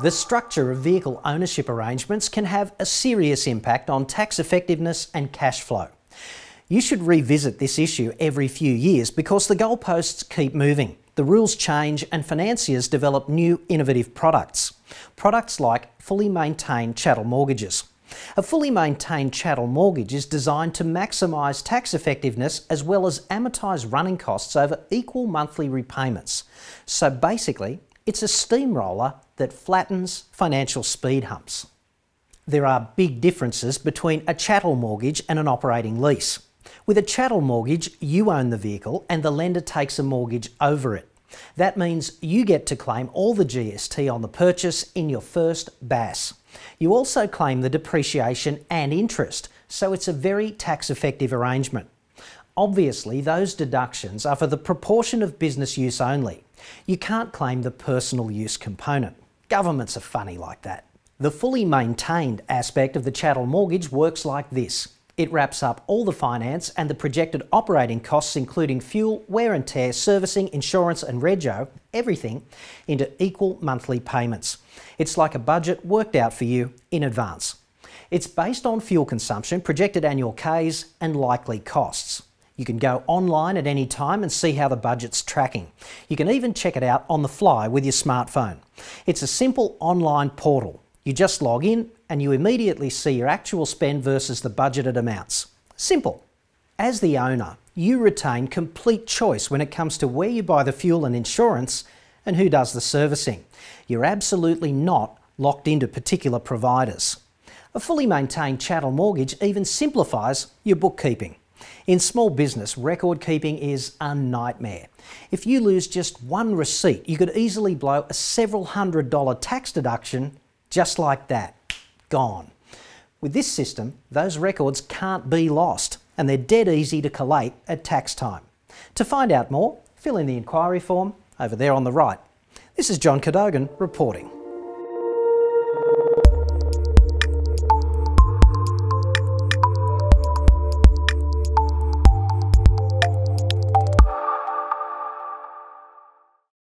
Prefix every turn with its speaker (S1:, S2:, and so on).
S1: The structure of vehicle ownership arrangements can have a serious impact on tax effectiveness and cash flow. You should revisit this issue every few years because the goalposts keep moving. The rules change and financiers develop new innovative products. Products like fully maintained chattel mortgages. A fully maintained chattel mortgage is designed to maximise tax effectiveness as well as amortise running costs over equal monthly repayments. So basically, it's a steamroller that flattens financial speed humps. There are big differences between a chattel mortgage and an operating lease. With a chattel mortgage, you own the vehicle and the lender takes a mortgage over it. That means you get to claim all the GST on the purchase in your first BAS. You also claim the depreciation and interest, so it's a very tax effective arrangement. Obviously, those deductions are for the proportion of business use only. You can't claim the personal use component. Governments are funny like that. The fully maintained aspect of the chattel mortgage works like this. It wraps up all the finance and the projected operating costs, including fuel, wear and tear, servicing, insurance, and rego, everything, into equal monthly payments. It's like a budget worked out for you in advance. It's based on fuel consumption, projected annual Ks, and likely costs. You can go online at any time and see how the budget's tracking. You can even check it out on the fly with your smartphone. It's a simple online portal. You just log in and you immediately see your actual spend versus the budgeted amounts. Simple. As the owner, you retain complete choice when it comes to where you buy the fuel and insurance and who does the servicing. You're absolutely not locked into particular providers. A fully maintained chattel mortgage even simplifies your bookkeeping. In small business, record keeping is a nightmare. If you lose just one receipt, you could easily blow a several hundred dollar tax deduction just like that, gone. With this system, those records can't be lost and they're dead easy to collate at tax time. To find out more, fill in the inquiry form over there on the right. This is John Cadogan reporting.